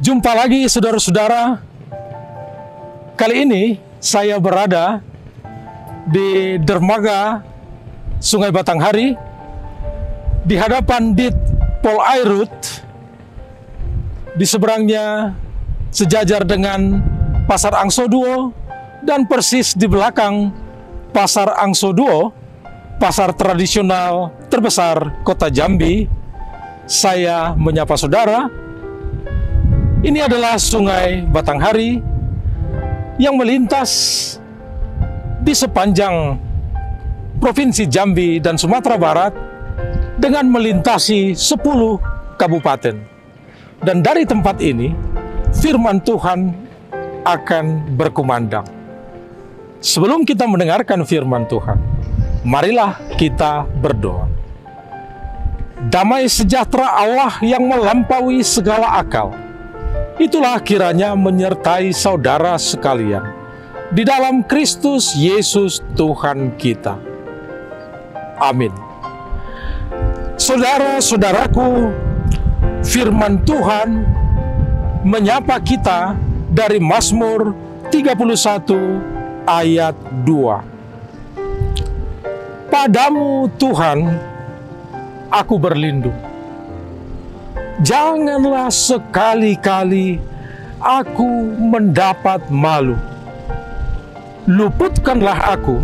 Jumpa lagi saudara-saudara. Kali ini saya berada di dermaga Sungai Batanghari di hadapan Dit Pol Airut. Di seberangnya sejajar dengan Pasar Angso Duo dan persis di belakang Pasar Angso Duo, pasar tradisional terbesar kota Jambi. Saya menyapa saudara ini adalah Sungai Batanghari yang melintas di sepanjang Provinsi Jambi dan Sumatera Barat dengan melintasi 10 kabupaten. Dan dari tempat ini, firman Tuhan akan berkumandang. Sebelum kita mendengarkan firman Tuhan, marilah kita berdoa. Damai sejahtera Allah yang melampaui segala akal, Itulah kiranya menyertai saudara sekalian di dalam Kristus Yesus Tuhan kita. Amin. Saudara-saudaraku, firman Tuhan menyapa kita dari Mazmur 31 ayat 2. Padamu Tuhan, aku berlindung janganlah sekali-kali aku mendapat malu. Luputkanlah aku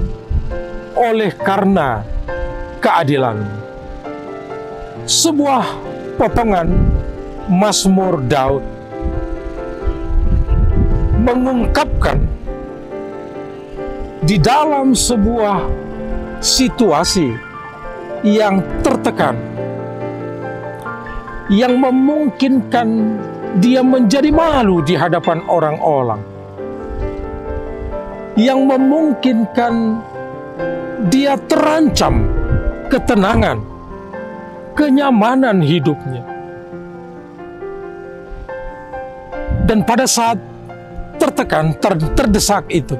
oleh karena keadilan. Sebuah potongan Mazmur Daud mengungkapkan di dalam sebuah situasi yang tertekan yang memungkinkan dia menjadi malu di hadapan orang-orang, yang memungkinkan dia terancam ketenangan, kenyamanan hidupnya. Dan pada saat tertekan, ter, terdesak itu,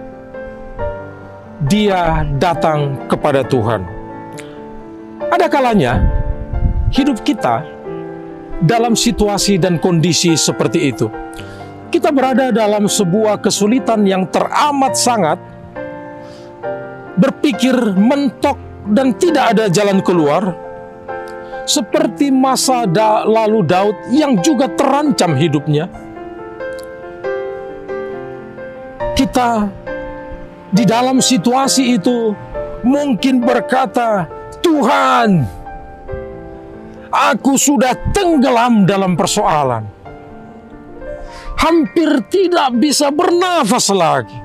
dia datang kepada Tuhan. Ada kalanya hidup kita dalam situasi dan kondisi seperti itu. Kita berada dalam sebuah kesulitan yang teramat sangat, berpikir mentok dan tidak ada jalan keluar, seperti masa da lalu Daud yang juga terancam hidupnya. Kita di dalam situasi itu mungkin berkata, "Tuhan, Aku sudah tenggelam dalam persoalan. Hampir tidak bisa bernafas lagi.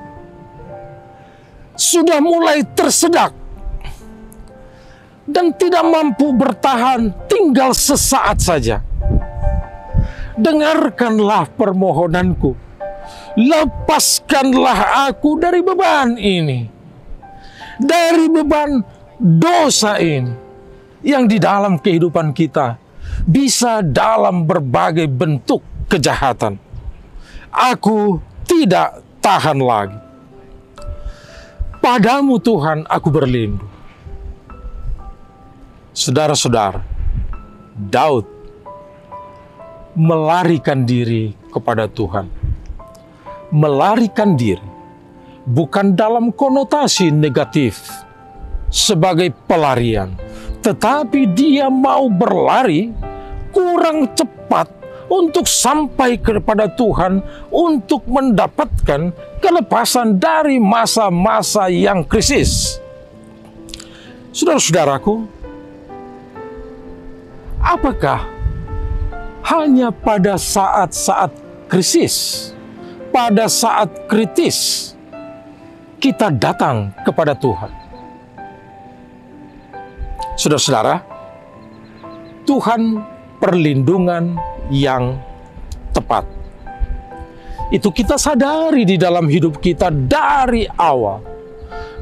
Sudah mulai tersedak dan tidak mampu bertahan, tinggal sesaat saja. Dengarkanlah permohonanku, lepaskanlah aku dari beban ini, dari beban dosa ini yang di dalam kehidupan kita bisa dalam berbagai bentuk kejahatan. Aku tidak tahan lagi. Padamu Tuhan aku berlindung. Saudara-saudara, Daud melarikan diri kepada Tuhan. Melarikan diri bukan dalam konotasi negatif sebagai pelarian, tetapi dia mau berlari kurang cepat untuk sampai kepada Tuhan untuk mendapatkan kelepasan dari masa-masa yang krisis. Saudara-saudaraku, apakah hanya pada saat-saat krisis, pada saat kritis, kita datang kepada Tuhan? Saudara-saudara, Tuhan perlindungan yang tepat. Itu kita sadari di dalam hidup kita dari awal.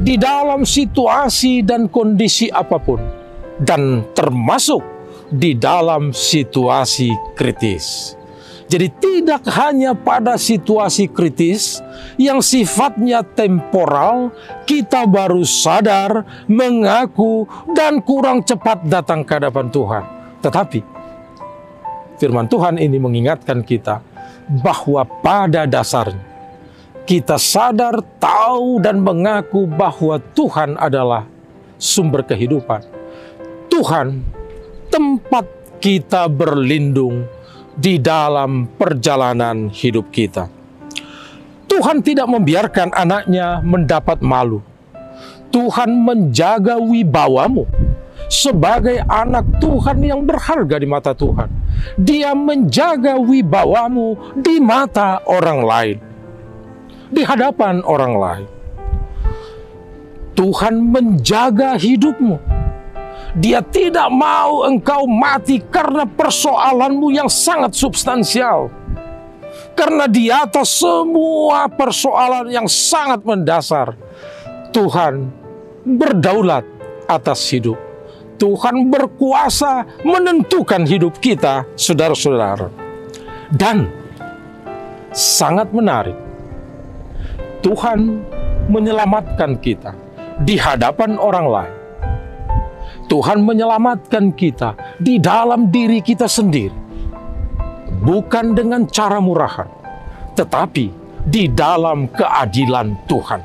Di dalam situasi dan kondisi apa pun. Dan termasuk di dalam situasi kritis. Jadi tidak hanya pada situasi kritis yang sifatnya temporal, kita baru sadar, mengaku, dan kurang cepat datang ke hadapan Tuhan. Tetapi firman Tuhan ini mengingatkan kita bahwa pada dasarnya kita sadar, tahu, dan mengaku bahwa Tuhan adalah sumber kehidupan. Tuhan, tempat kita berlindung di dalam perjalanan hidup kita. Tuhan tidak membiarkan anaknya mendapat malu. Tuhan menjaga wibawamu sebagai anak Tuhan yang berharga di mata Tuhan. Dia menjaga wibawamu di mata orang lain, di hadapan orang lain. Tuhan menjaga hidupmu. Dia tidak mau engkau mati karena persoalanmu yang sangat substansial. Karena di atas semua persoalan yang sangat mendasar, Tuhan berdaulat atas hidup. Tuhan berkuasa menentukan hidup kita, saudara-saudara. Dan sangat menarik, Tuhan menyelamatkan kita di hadapan orang lain. Tuhan menyelamatkan kita di dalam diri kita sendiri. Bukan dengan cara murahan, tetapi di dalam keadilan Tuhan.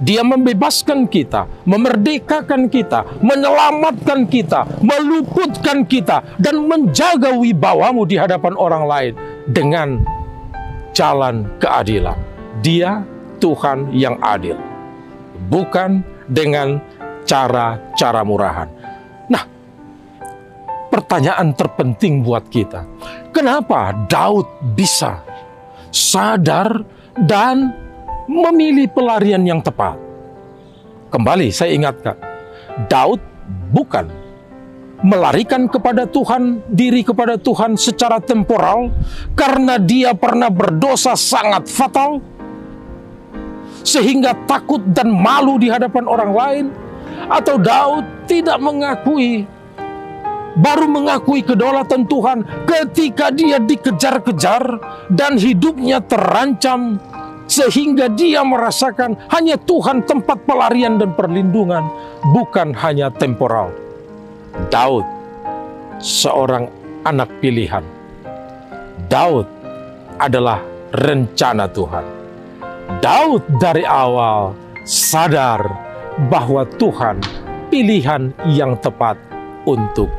Dia membebaskan kita, memerdekakan kita, menyelamatkan kita, meluputkan kita, dan menjaga wibawamu di hadapan orang lain dengan jalan keadilan. Dia Tuhan yang adil, bukan dengan cara-cara murahan. Nah, pertanyaan terpenting buat kita, kenapa Daud bisa sadar dan memilih pelarian yang tepat. Kembali saya ingatkan, Daud bukan melarikan kepada Tuhan, diri kepada Tuhan secara temporal karena dia pernah berdosa sangat fatal sehingga takut dan malu di hadapan orang lain atau Daud tidak mengakui baru mengakui kedaulatan Tuhan ketika dia dikejar-kejar dan hidupnya terancam sehingga dia merasakan hanya Tuhan tempat pelarian dan perlindungan, bukan hanya temporal. Daud, seorang anak pilihan. Daud adalah rencana Tuhan. Daud dari awal sadar bahwa Tuhan pilihan yang tepat untuk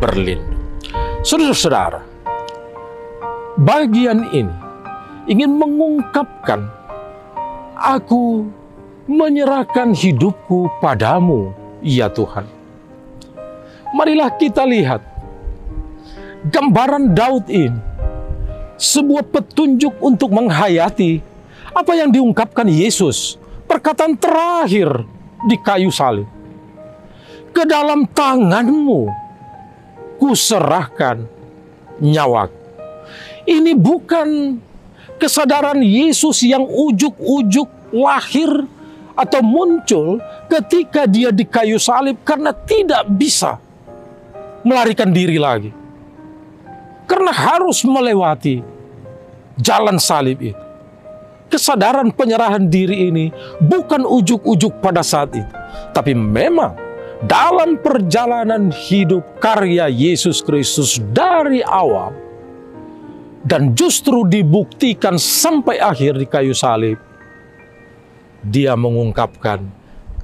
berlindung. Saudara-saudara, bagian ini ingin mengungkapkan, "Aku menyerahkan hidupku padamu, ya Tuhan." Marilah kita lihat gambaran Daud ini, sebuah petunjuk untuk menghayati apa yang diungkapkan Yesus, perkataan terakhir di kayu salib. Ke dalam tanganmu kuserahkan nyawaku. Ini bukan kesadaran Yesus yang ujuk-ujuk lahir atau muncul ketika dia di kayu salib karena tidak bisa melarikan diri lagi. Karena harus melewati jalan salib itu. Kesadaran penyerahan diri ini bukan ujuk-ujuk pada saat itu, tapi memang dalam perjalanan hidup karya Yesus Kristus dari awal dan justru dibuktikan sampai akhir di kayu salib. Dia mengungkapkan,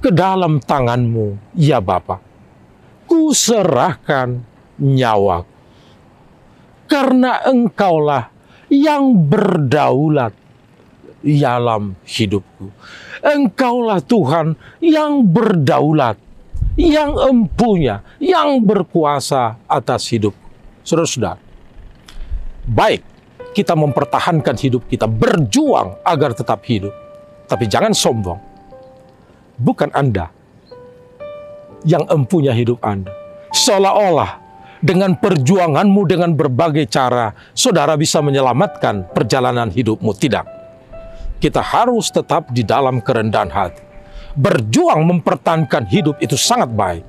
ke dalam tanganmu, ya Bapa, kuserahkan nyawa. Karena engkaulah yang berdaulat dalam hidupku. Engkaulah Tuhan yang berdaulat, yang empunya, yang berkuasa atas hidup. Saudara-saudara, baik kita mempertahankan hidup kita, berjuang agar tetap hidup. Tapi jangan sombong. Bukan Anda yang empunya hidup Anda. Seolah-olah dengan perjuanganmu dengan berbagai cara, saudara bisa menyelamatkan perjalanan hidupmu. Tidak. Kita harus tetap di dalam kerendahan hati. Berjuang mempertahankan hidup itu sangat baik.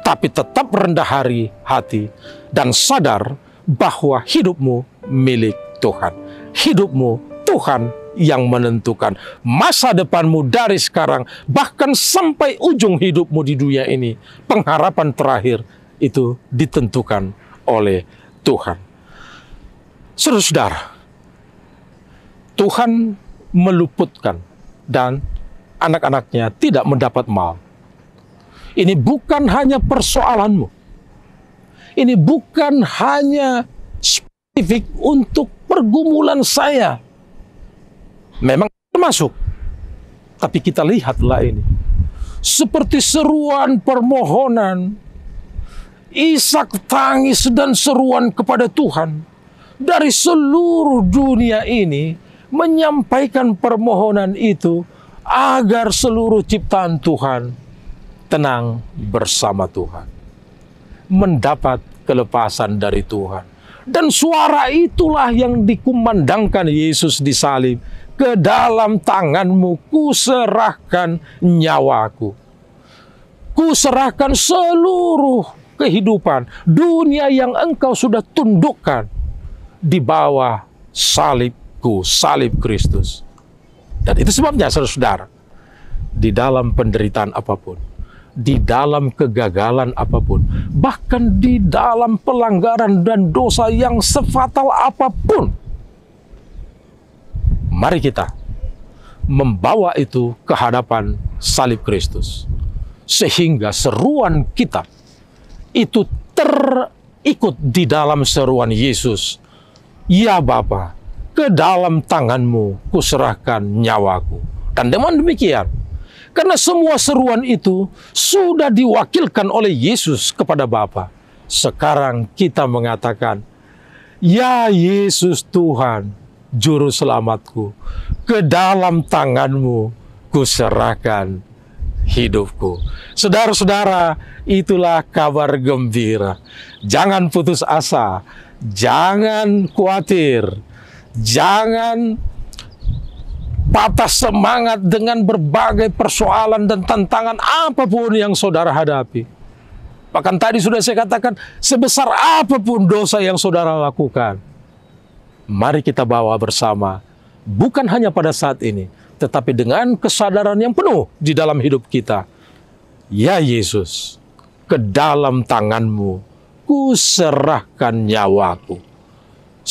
Tapi tetap rendah hari hati dan sadar bahwa hidupmu milik Tuhan. Hidupmu Tuhan yang menentukan masa depanmu dari sekarang bahkan sampai ujung hidupmu di dunia ini. Pengharapan terakhir itu ditentukan oleh Tuhan. Saudara-saudara, Tuhan meluputkan dan anak-anaknya tidak mendapat mal. Ini bukan hanya persoalanmu. Ini bukan hanya spesifik untuk pergumulan saya. Memang termasuk. Tapi kita lihatlah ini. Seperti seruan permohonan, isak tangis dan seruan kepada Tuhan dari seluruh dunia ini menyampaikan permohonan itu agar seluruh ciptaan Tuhan tenang bersama Tuhan, mendapat kelepasan dari Tuhan. Dan suara itulah yang dikumandangkan Yesus di salib. Ke dalam tanganmu kuserahkan nyawaku. Kuserahkan seluruh kehidupan, dunia yang engkau sudah tundukkan di bawah salibku, salib Kristus. Dan itu sebabnya saudara-saudara, di dalam penderitaan apa pun, di dalam kegagalan apa pun, bahkan di dalam pelanggaran dan dosa yang sefatal apa pun. Mari kita membawa itu ke hadapan salib Kristus. Sehingga seruan kita itu terikut di dalam seruan Yesus. Ya Bapa, ke dalam tanganmu kuserahkan nyawaku. Dan dengan demikian, karena semua seruan itu sudah diwakilkan oleh Yesus kepada Bapa. Sekarang kita mengatakan, Ya Yesus Tuhan, Juru Selamatku, ke dalam tanganmu kuserahkan hidupku. Saudara-saudara, itulah kabar gembira. Jangan putus asa, jangan khawatir, jangan patah semangat dengan berbagai persoalan dan tantangan apa pun yang saudara hadapi. Bahkan tadi sudah saya katakan, sebesar apa pun dosa yang saudara lakukan, mari kita bawa bersama, bukan hanya pada saat ini, tetapi dengan kesadaran yang penuh di dalam hidup kita. Ya Yesus, ke dalam tanganmu kuserahkan nyawaku.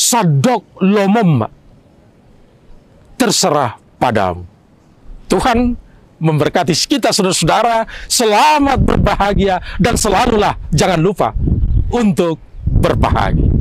Sadok lomem, terserah padamu. Tuhan memberkati kita saudara-saudara, selamat berbahagia dan selalulah jangan lupa untuk berbahagia.